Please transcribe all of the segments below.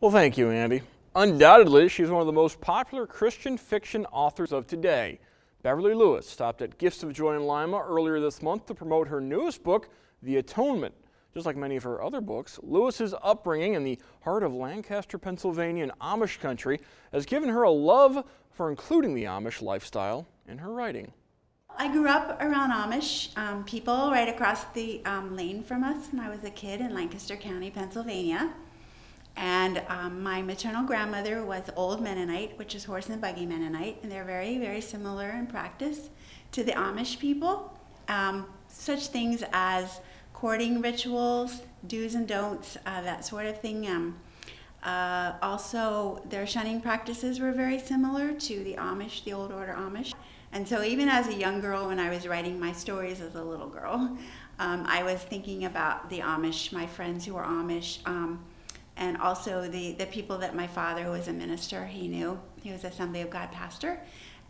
Well, thank you, Andy. Undoubtedly, she's one of the most popular Christian fiction authors of today. Beverly Lewis stopped at Gifts of Joy in Lima earlier this month to promote her newest book, The Atonement. Just like many of her other books, Lewis's upbringing in the heart of Lancaster, Pennsylvania and Amish country has given her a love for including the Amish lifestyle in her writing. I grew up around Amish um, people right across the um, lane from us when I was a kid in Lancaster County, Pennsylvania. And um, my maternal grandmother was Old Mennonite, which is horse and buggy Mennonite, and they're very, very similar in practice to the Amish people. Um, such things as courting rituals, do's and don'ts, uh, that sort of thing. Um, uh, also, their shunning practices were very similar to the Amish, the Old Order Amish. And so, even as a young girl, when I was writing my stories as a little girl, um, I was thinking about the Amish, my friends who were Amish. And also the, the people that my father, was a minister, he knew. He was Assembly of God pastor.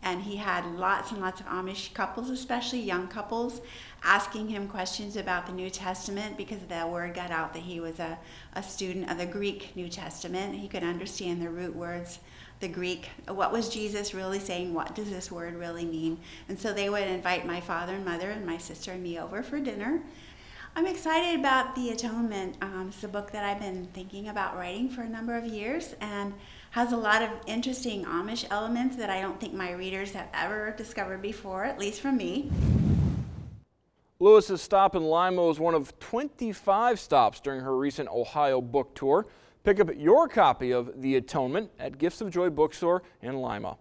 And he had lots and lots of Amish couples, especially young couples, asking him questions about the New Testament because the word got out that he was a, a student of the Greek New Testament. He could understand the root words, the Greek. What was Jesus really saying? What does this word really mean? And so they would invite my father and mother and my sister and me over for dinner I'm excited about The Atonement. Um, it's a book that I've been thinking about writing for a number of years and has a lot of interesting Amish elements that I don't think my readers have ever discovered before, at least from me. Lewis's stop in Lima was one of 25 stops during her recent Ohio book tour. Pick up your copy of The Atonement at Gifts of Joy Bookstore in Lima.